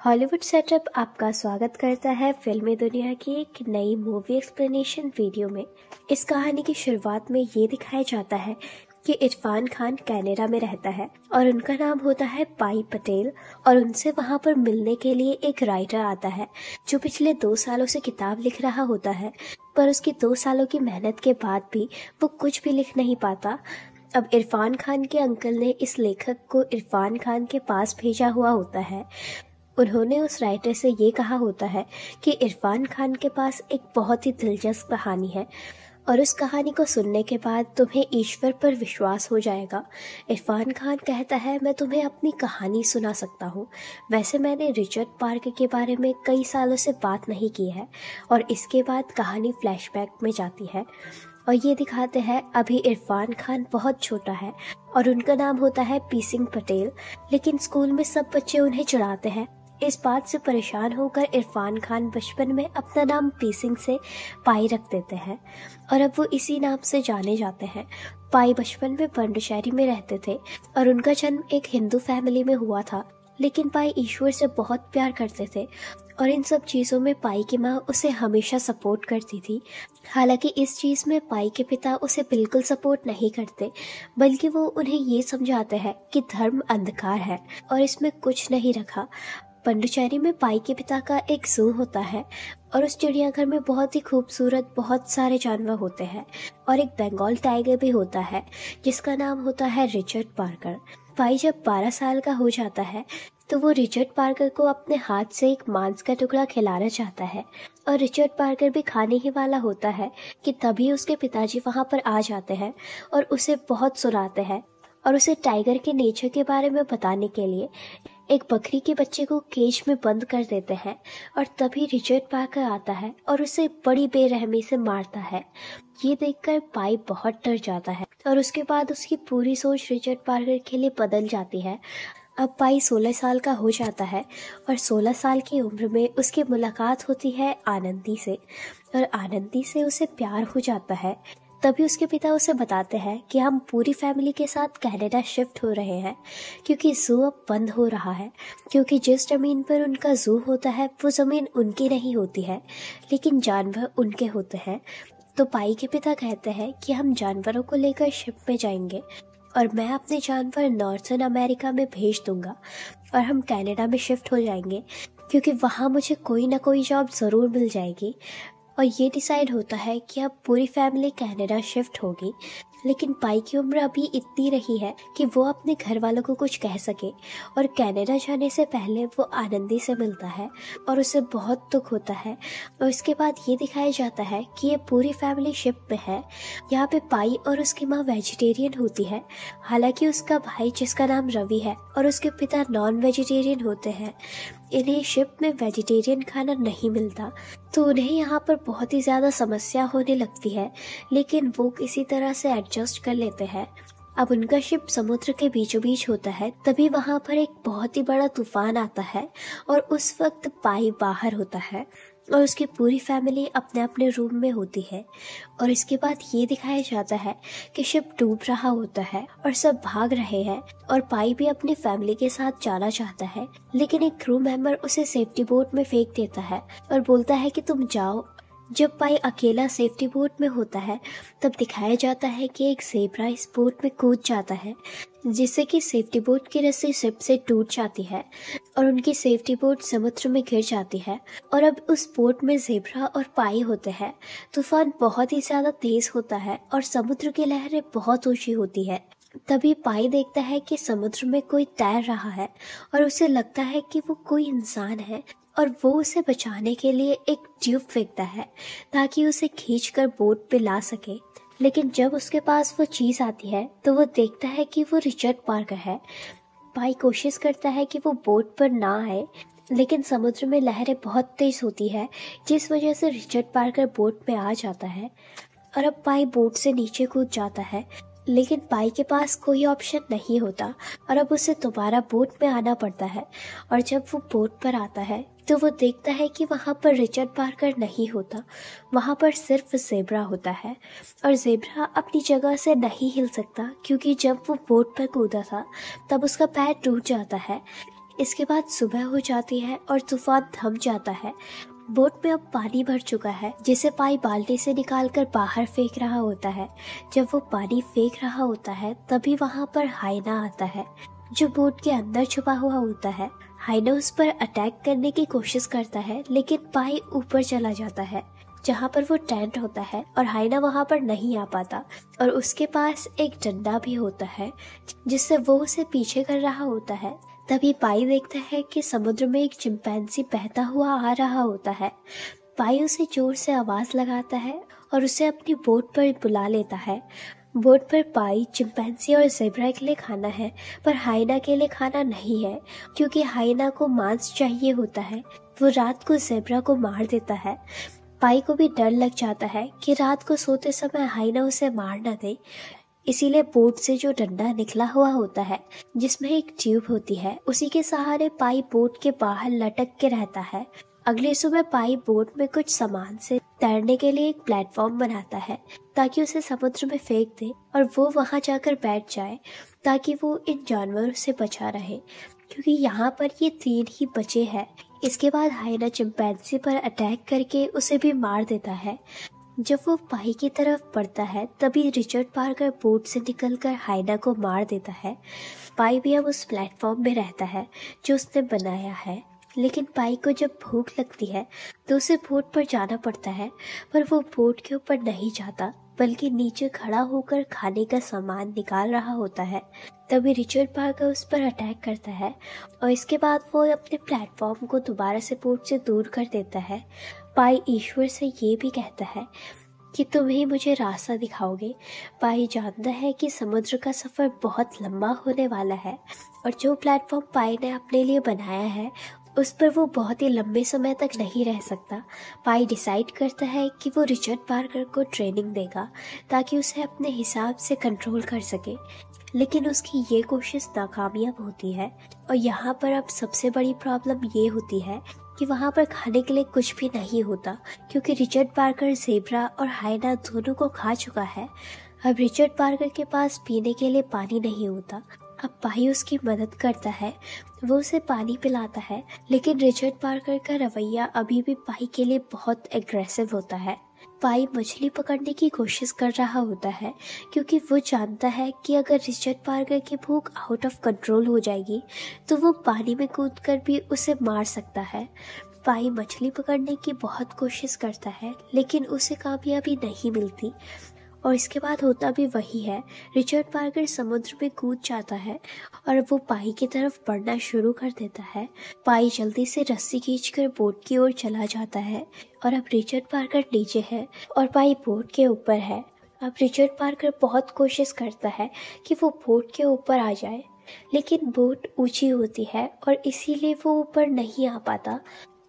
Hollywood setup आपका स्वागत करता है फिल्मी दुनिया की एक नई मूवी एक्सप्लेनेशन वीडियो में। इस कहानी की शुरुआत में ये दिखाया जाता है कि इरफान खान कैनेडा में रहता है और उनका नाम होता है पाई पटेल और उनसे वहाँ पर मिलने के लिए एक राइटर आता है, जो पिछले दो सालों से किताब लिख रहा होता है, पर उसकी दो सालों की मेहनत के बाद भी वो कुछ भी लिख नहीं पाता। अब इरफान खान के अंकल ने इस लेखक को इरफान खान के पास भेजा हुआ होता है। उन्होंने उस राइटर से ये कहा होता है कि इरफान खान के पास एक बहुत ही दिलचस्प कहानी है और उस कहानी को सुनने के बाद तुम्हें ईश्वर पर विश्वास हो जाएगा। इरफान खान कहता है, मैं तुम्हें अपनी कहानी सुना सकता हूँ। वैसे मैंने रिचर्ड पार्क के बारे में कई सालों से बात नहीं की है और इसके बाद कहानी फ्लैशबैक में जाती है। और ये दिखाते हैं, अभी इरफान खान बहुत छोटा है और उनका नाम होता है पी सिंह पटेल, लेकिन स्कूल में सब बच्चे उन्हें चढ़ाते हैं। इस बात से परेशान होकर इरफान खान बचपन में अपना नाम पी सिंह से पाई रख देते हैं और अब वो इसी नाम से जाने जाते हैं। पाई बचपन में पंडशहरी में रहते थे और उनका जन्म एक हिंदू फैमिली में हुआ था। लेकिन पाई ईश्वर से बहुत प्यार करते थे और इन सब चीज़ों में पाई की माँ उसे हमेशा सपोर्ट करती थी। हालाँकि इस चीज़ में पाई के पिता उसे बिल्कुल सपोर्ट नहीं करते, बल्कि वो उन्हें ये समझाते हैं कि धर्म अंधकार है और इसमें कुछ नहीं रखा। पंडुचेरी में पाई के पिता का एक जू होता है और उस चिड़ियाघर में बहुत ही खूबसूरत, बहुत सारे जानवर होते हैं और एक बंगाल टाइगर भी होता है, जिसका नाम होता है रिचर्ड पार्कर। पाई जब 12 साल का हो जाता है तो वो रिचर्ड पार्कर को अपने हाथ से एक मांस का टुकड़ा खिलाना चाहता है और रिचर्ड पार्कर भी खाने ही वाला होता है कि तभी उसके पिताजी वहाँ पर आ जाते हैं और उसे बहुत सुनाते हैं और उसे टाइगर के नेचर के बारे में बताने के लिए एक बकरी के बच्चे को केज में बंद कर देते हैं और तभी रिचर्ड पार्कर आता है और उसे बड़ी बेरहमी से मारता है। ये देखकर पाई बहुत डर जाता है और उसके बाद उसकी पूरी सोच रिचर्ड पार्कर के लिए बदल जाती है। अब पाई 16 साल का हो जाता है और 16 साल की उम्र में उसकी मुलाकात होती है आनंदी से और आनंदी से उसे प्यार हो जाता है। तभी उसके पिता उसे बताते हैं कि हम पूरी फैमिली के साथ कनाडा शिफ्ट हो रहे हैं, क्योंकि जू अब बंद हो रहा है। क्योंकि जिस ज़मीन पर उनका जू होता है, वो ज़मीन उनकी नहीं होती है, लेकिन जानवर उनके होते हैं। तो पाई के पिता कहते हैं कि हम जानवरों को लेकर शिप में जाएँगे, और मैं अपने जानवर नॉर्थन अमेरिका में भेज दूँगा, और हम कनाडा में शिफ्ट हो जाएँगे, क्योंकि वहाँ मुझे कोई ना कोई जॉब ज़रूर मिल जाएगी। और ये डिसाइड होता है कि अब पूरी फैमिली कनाडा शिफ्ट होगी, लेकिन पाई की उम्र अभी इतनी रही है कि वो अपने घर वालों को कुछ कह सके। और कनाडा जाने से पहले वो आनंदी से मिलता है और उसे बहुत दुख होता है। और इसके बाद ये दिखाया जाता है कि ये पूरी फैमिली शिप में है। यहाँ पे पाई और उसकी माँ वेजिटेरियन होती है। हालाँकि उसका भाई जिसका नाम रवि है और उसके पिता नॉन वेजिटेरियन होते हैं। इन्हें शिप में वेजिटेरियन खाना नहीं मिलता तो उन्हें यहाँ पर बहुत ही ज़्यादा समस्या होने लगती है, लेकिन वो किसी तरह से एडजस्ट कर लेते हैं। अब उनका शिप समुद्र के बीचों बीच होता है, तभी वहाँ पर एक बहुत ही बड़ा तूफ़ान आता है और उस वक्त पाई बाहर होता है। और उसकी पूरी फैमिली अपने अपने रूम में होती है। और इसके बाद ये दिखाया जाता है कि शिप डूब रहा होता है और सब भाग रहे हैं और पाई भी अपनी फैमिली के साथ जाना चाहता है, लेकिन एक क्रू मेंबर उसे सेफ्टी बोट में फेंक देता है और बोलता है कि तुम जाओ जब पाई अकेला सेफ्टी बोट में होता है, तब दिखाया जाता है कि एक सेबरा इस बोट में कूद जाता है, जिससे कि सेफ्टी बोट की रस्सी शिप से टूट जाती है और उनकी सेफ्टी बोट समुद्र में गिर जाती है। और अब उस बोट में जेबरा और पाई होते हैं। तूफ़ान बहुत ही ज़्यादा तेज होता है और समुद्र की लहरें बहुत ऊँची होती है। तभी पाई देखता है कि समुद्र में कोई तैर रहा है और उसे लगता है कि वो कोई इंसान है। और वो उसे बचाने के लिए एक ट्यूब फेंकता है, ताकि उसे खींचकर बोट पे ला सके। लेकिन जब उसके पास वो चीज़ आती है तो वो देखता है कि वो रिचर्ड पार्कर है। भाई कोशिश करता है कि वो बोट पर ना आए, लेकिन समुद्र में लहरें बहुत तेज होती है, जिस वजह से रिचर्ड पार्कर बोट में आ जाता है। और अब पाई बोट से नीचे कूद जाता है, लेकिन पाई के पास कोई ऑप्शन नहीं होता। और अब उसे दोबारा बोट में आना पड़ता है, और जब वो बोट पर आता है तो वो देखता है कि वहाँ पर रिचर्ड पार्कर नहीं होता। वहाँ पर सिर्फ़ जेबरा होता है। और जेबरा अपनी जगह से नहीं हिल सकता, क्योंकि जब वो बोट पर कूदा था, तब उसका पैर टूट जाता है। इसके बाद सुबह हो जाती है और तूफ़ान थम जाता है। बोट में अब पानी भर चुका है, जिसे पाई बाल्टी से निकालकर बाहर फेंक रहा होता है। जब वो पानी फेंक रहा होता है, तभी वहाँ पर हाइना आता है। जो बोट के अंदर छुपा हुआ होता है। हाइना उस पर अटैक करने की कोशिश करता है, लेकिन पाई ऊपर चला जाता है, जहाँ पर वो टेंट होता है, और हाइना वहाँ पर नहीं आ पाता। और उसके पास एक डंडा भी होता है, जिससे वो उसे पीछे कर रहा होता है। तभी पाई देखता है कि समुद्र में एक चिंपैंसी बहता हुआ आ रहा होता है। पाई उसे ज़ोर से आवाज़ लगाता है और उसे अपनी बोट पर बुला लेता है। बोट पर पाई, चिंपैंसी और जेबरा के लिए खाना है, पर हाइना के लिए खाना नहीं है, क्योंकि हाइना को मांस चाहिए होता है। वो रात को जेबरा को मार देता है। पाई को भी डर लग जाता है कि रात को सोते समय हाइना उसे मार ना दे। इसीलिए बोट से जो डंडा निकला हुआ होता है, जिसमें एक ट्यूब होती है, उसी के सहारे पाई बोट के बाहर लटक के रहता है। अगले सुबह पाई बोट में कुछ सामान से तैरने के लिए एक प्लेटफॉर्म बनाता है, ताकि उसे समुद्र में फेंक दे और वो वहाँ जाकर बैठ जाए, ताकि वो इन जानवरों से बचा रहे। क्योंकि यहाँ पर ये तीन ही बचे हैं। इसके बाद हाइना चिंपैंसी पर अटैक करके उसे भी मार देता है। जब वो पाई की तरफ़ बढ़ता है, तभी रिचर्ड पार्कर बोट से निकलकर हाइना को मार देता है। पाई भी अब उस प्लेटफॉर्म में रहता है, जो उसने बनाया है। लेकिन पाई को जब भूख लगती है तो उसे बोट पर जाना पड़ता है, पर वो बोट के ऊपर नहीं जाता, बल्कि नीचे खड़ा होकर खाने का सामान निकाल रहा होता है। तभी रिचर्ड पार्कर उस पर अटैक करता है, और इसके बाद वो अपने प्लेटफॉर्म को दोबारा से बोट से दूर कर देता है। पाई ईश्वर से ये भी कहता है कि तुम ही मुझे रास्ता दिखाओगे। पाई जानता है कि समुद्र का सफ़र बहुत लंबा होने वाला है, और जो प्लेटफॉर्म पाई ने अपने लिए बनाया है उस पर वो बहुत ही लंबे समय तक नहीं रह सकता। पाई डिसाइड करता है कि वो रिचर्ड पार्कर को ट्रेनिंग देगा, ताकि उसे अपने हिसाब से कंट्रोल कर सके। लेकिन उसकी ये कोशिश नाकामयाब होती है, और यहाँ पर अब सबसे बड़ी प्रॉब्लम ये होती है कि वहाँ पर खाने के लिए कुछ भी नहीं होता, क्योंकि रिचर्ड पार्कर जेबरा और हाइना दोनों को खा चुका है। अब रिचर्ड पार्कर के पास पीने के लिए पानी नहीं होता अब पाई उसकी मदद करता है, वो उसे पानी पिलाता है, लेकिन रिचर्ड पार्कर का रवैया अभी भी पाई के लिए बहुत एग्रेसिव होता है। पाई मछली पकड़ने की कोशिश कर रहा होता है, क्योंकि वो जानता है कि अगर रिचर्ड पार्कर की भूख आउट ऑफ़ कंट्रोल हो जाएगी तो वो पानी में कूद कर भी उसे मार सकता है। पाई मछली पकड़ने की बहुत कोशिश करता है, लेकिन उसे कामयाबी नहीं मिलती। और इसके बाद होता भी वही है। रिचर्ड पार्कर समुद्र में कूद जाता है और वो पाई की तरफ़ बढ़ना शुरू कर देता है। पाई जल्दी से रस्सी खींचकर बोट की ओर चला जाता है और अब रिचर्ड पार्कर नीचे है और पाई बोट के ऊपर है। अब रिचर्ड पार्कर बहुत कोशिश करता है कि वो बोट के ऊपर आ जाए, लेकिन बोट ऊँची होती है और इसीलिए वो ऊपर नहीं आ पाता।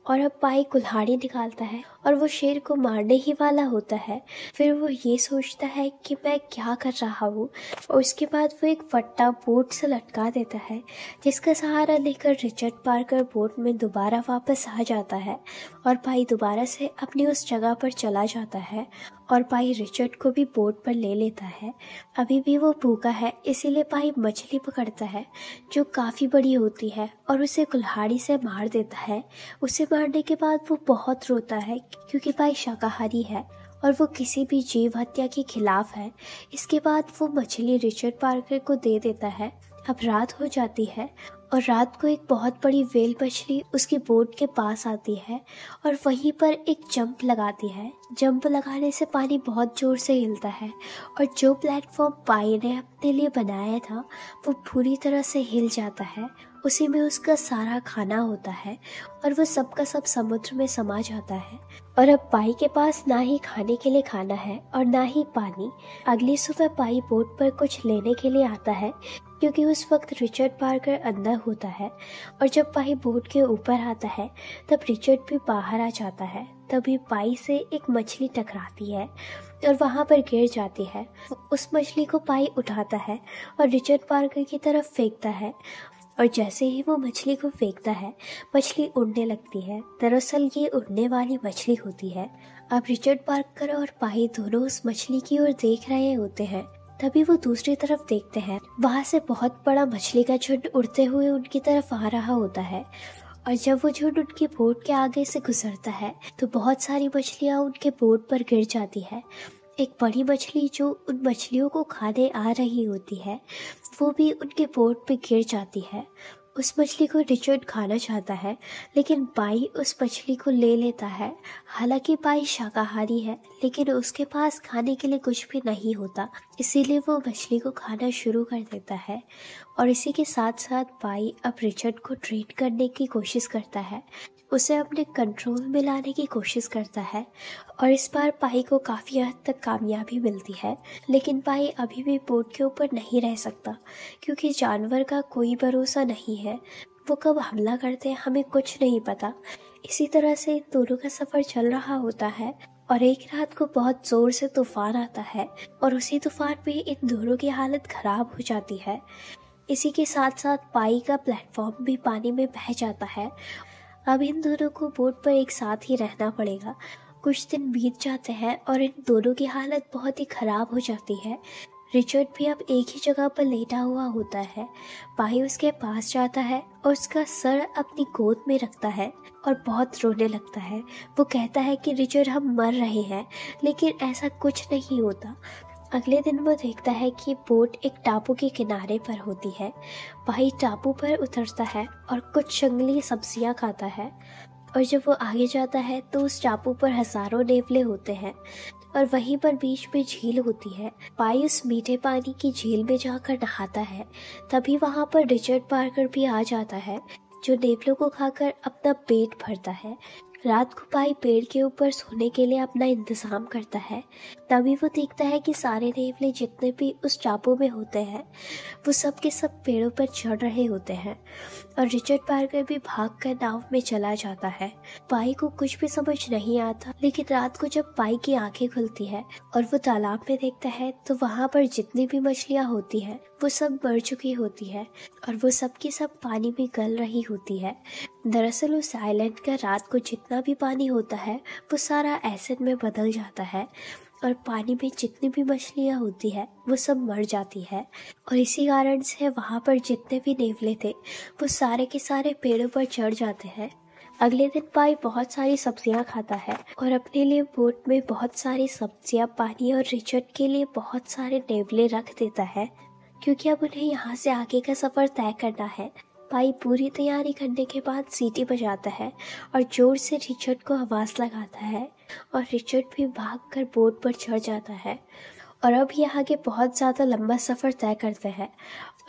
और अब पाई कुल्हाड़ी निकालता है और वो शेर को मारने ही वाला होता है। फिर वो ये सोचता है कि मैं क्या कर रहा हूँ। और उसके बाद वो एक फट्टा बोट से लटका देता है, जिसका सहारा लेकर रिचर्ड पार्कर बोट में दोबारा वापस आ जाता है और भाई दोबारा से अपनी उस जगह पर चला जाता है और पाई रिचर्ड को भी बोट पर ले लेता है। अभी भी वो भूखा है, इसीलिए पाई मछली पकड़ता है, जो काफ़ी बड़ी होती है और उसे कुल्हाड़ी से मार देता है। उसे मारने के बाद वो बहुत रोता है क्योंकि भाई शाकाहारी है और वो किसी भी जीव हत्या के खिलाफ है। इसके बाद वो मछली रिचर्ड पार्कर को दे देता है। अब रात हो जाती है और रात को एक बहुत बड़ी वेल मछली उसकी बोट के पास आती है और वहीं पर एक जंप लगाती है। जंप लगाने से पानी बहुत ज़ोर से हिलता है और जो प्लेटफॉर्म पाई ने अपने लिए बनाया था, वो पूरी तरह से हिल जाता है उसी में उसका सारा खाना होता है और वो सबका सब समुद्र में समा जाता है। और अब पाई के पास ना ही खाने के लिए खाना है और ना ही पानी। अगली सुबह पाई बोट पर कुछ लेने के लिए आता है, क्योंकि उस वक्त रिचर्ड पार्कर अंदर होता है। और जब पाई बोट के ऊपर आता है, तब रिचर्ड भी बाहर आ जाता है। तभी पाई से एक मछली टकराती है और वहाँ पर गिर जाती है। उस मछली को पाई उठाता है और रिचर्ड पार्कर की तरफ़ फेंकता है और जैसे ही वो मछली को फेंकता है, मछली उड़ने लगती है। दरअसल ये उड़ने वाली मछली होती है। अब रिचर्ड पार्कर और पाई दोनों उस मछली की ओर देख रहे होते हैं। तभी वो दूसरी तरफ़ देखते हैं। वहाँ से बहुत बड़ा मछली का झुंड उड़ते हुए उनकी तरफ़ आ रहा होता है। और जब वो झुंड उनकी बोट के आगे से गुजरता है तो बहुत सारी मछलियाँ उनके बोट पर गिर जाती है। एक बड़ी मछली जो उन मछलियों को खाने आ रही होती है, वो भी उनके बोट पे गिर जाती है। उस मछली को रिचर्ड खाना चाहता है, लेकिन बाई उस मछली को ले लेता है। हालाँकि बाई शाकाहारी है, लेकिन उसके पास खाने के लिए कुछ भी नहीं होता, इसीलिए वो मछली को खाना शुरू कर देता है। और इसी के साथ साथ बाई अब रिचर्ड को ट्रीट करने की कोशिश करता है। उसे अपने कंट्रोल में लाने की कोशिश करता है और इस बार पाई को काफ़ी हद तक कामयाबी मिलती है, लेकिन पाई अभी भी बोट के ऊपर नहीं रह सकता, क्योंकि जानवर का कोई भरोसा नहीं है। वो कब हमला करते हैं हमें कुछ नहीं पता। इसी तरह से दोनों का सफ़र चल रहा होता है और एक रात को बहुत ज़ोर से तूफ़ान आता है और उसी तूफ़ान में इन दोनों की हालत खराब हो जाती है। इसी के साथ साथ पाई का प्लेटफॉर्म भी पानी में बह जाता है अब इन दोनों को बोट पर एक साथ ही रहना पड़ेगा। कुछ दिन बीत जाते हैं और इन दोनों की हालत बहुत ही ख़राब हो जाती है। रिचर्ड भी अब एक ही जगह पर लेटा हुआ होता है। भाई उसके पास जाता है और उसका सर अपनी गोद में रखता है और बहुत रोने लगता है। वो कहता है कि, रिचर्ड, हम मर रहे हैं, लेकिन ऐसा कुछ नहीं होता। अगले दिन वो देखता है कि बोट एक टापू के किनारे पर होती है। भाई टापू पर उतरता है और कुछ जंगली सब्ज़ियाँ खाता है। और जब वो आगे जाता है तो उस टापू पर हज़ारों नेवले होते हैं और वहीं पर बीच में झील होती है। पाई उस मीठे पानी की झील में जाकर नहाता है। तभी वहाँ पर रिचर्ड पार्कर भी आ जाता है, जो नेवलों को खाकर अपना पेट भरता है। रात को पाई पेड़ के ऊपर सोने के लिए अपना इंतज़ाम करता है, तभी वो देखता है कि सारे नेवले जितने भी उस टापू में होते हैं, वो सब के सब पेड़ों पर चढ़ रहे होते हैं और रिचर्ड पार्कर भी भाग कर नाव में चला जाता है। पाई को कुछ भी समझ नहीं आता, लेकिन रात को जब पाई की आँखें खुलती है और वो तालाब में देखता है तो वहाँ पर जितनी भी मछलियाँ होती है वो सब मर चुकी होती है और वो सब की सब पानी में गल रही होती है। दरअसल उस आइलैंड का रात को जितना भी पानी होता है, वो सारा एसिड में बदल जाता है और पानी में जितनी भी मछलियाँ होती है, वो सब मर जाती है। और इसी कारण से वहाँ पर जितने भी नेवले थे, वो सारे के सारे पेड़ों पर चढ़ जाते हैं। अगले दिन पाई बहुत सारी सब्ज़ियाँ खाता है और अपने लिए बोट में बहुत सारी सब्ज़ियाँ, पानी और रिचर्ड के लिए बहुत सारे नेवले रख देता है। क्योंकि अब उन्हें यहाँ से आगे का सफ़र तय करना है। पाई पूरी तैयारी करने के बाद सीटी बजाता है और ज़ोर से रिचर्ड को आवाज़ लगाता है और रिचर्ड भी भाग कर बोट पर चढ़ जाता है और अब ये आगे बहुत ज़्यादा लंबा सफ़र तय करते हैं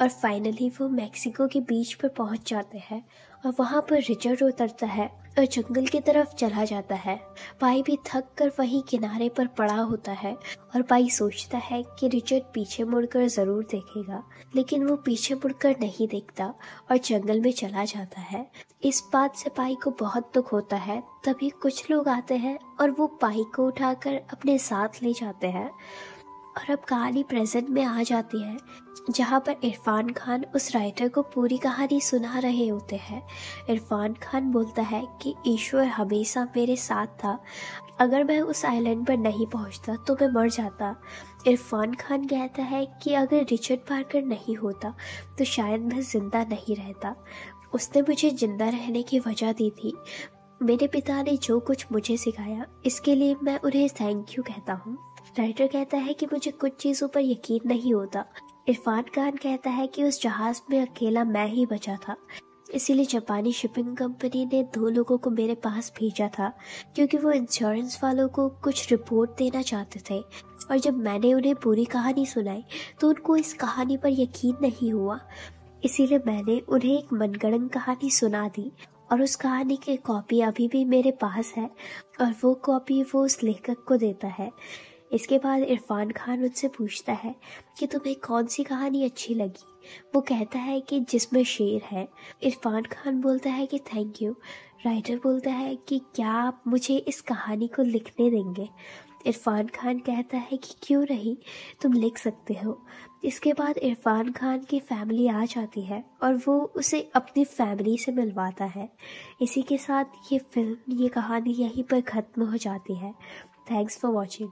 और फाइनली वो मैक्सिको के बीच पर पहुँच जाते हैं और वहाँ पर रिचर्ड उतरता है। और जंगल की तरफ़ चला जाता है। पाई भी थक कर वहीं किनारे पर पड़ा होता है और पाई सोचता है कि रिचर्ड पीछे मुड़कर ज़रूर देखेगा, लेकिन वो पीछे मुड़कर नहीं देखता और जंगल में चला जाता है। इस बात से पाई को बहुत दुख होता है। तभी कुछ लोग आते हैं और वो पाई को उठाकर अपने साथ ले जाते हैं। और अब कहानी प्रेजेंट में आ जाती है, जहाँ पर इरफान खान उस राइटर को पूरी कहानी सुना रहे होते हैं। इरफान खान बोलता है कि, ईश्वर हमेशा मेरे साथ था। अगर मैं उस आइलैंड पर नहीं पहुँचता तो मैं मर जाता। इरफान खान कहता है कि, अगर रिचर्ड पार्कर नहीं होता तो शायद मैं ज़िंदा नहीं रहता। उसने मुझे ज़िंदा रहने की वजह दी थी। मेरे पिता ने जो कुछ मुझे सिखाया, इसके लिए मैं उन्हें थैंक यू कहता हूँ। राइटर कहता है कि मुझे कुछ चीज़ों पर यकीन नहीं होता। इरफान खान कहता है कि उस जहाज़ में अकेला मैं ही बचा था। इसीलिए जापानी शिपिंग कंपनी ने दो लोगों को मेरे पास भेजा था, क्योंकि वो इंश्योरेंस वालों को कुछ रिपोर्ट देना चाहते थे। और जब मैंने उन्हें पूरी कहानी सुनाई तो उनको इस कहानी पर यकीन नहीं हुआ। इसीलिए मैंने उन्हें एक मनगढ़ंत कहानी सुना दी, और उस कहानी की कॉपी अभी भी मेरे पास है, और वो कॉपी वो उस लेखक को देता है। इसके बाद इरफान खान उनसे पूछता है कि तुम्हें कौन सी कहानी अच्छी लगी? वो कहता है कि जिसमें शेर है। इरफान खान बोलता है कि थैंक यू राइटर बोलता है कि क्या आप मुझे इस कहानी को लिखने देंगे? इरफान खान कहता है कि क्यों नहीं? तुम लिख सकते हो। इसके बाद इरफान खान की फैमिली आ जाती है और वो उसे अपनी फैमिली से मिलवाता है। इसी के साथ ये फ़िल्म ये कहानी यहीं पर ख़त्म हो जाती है। Thanks for watching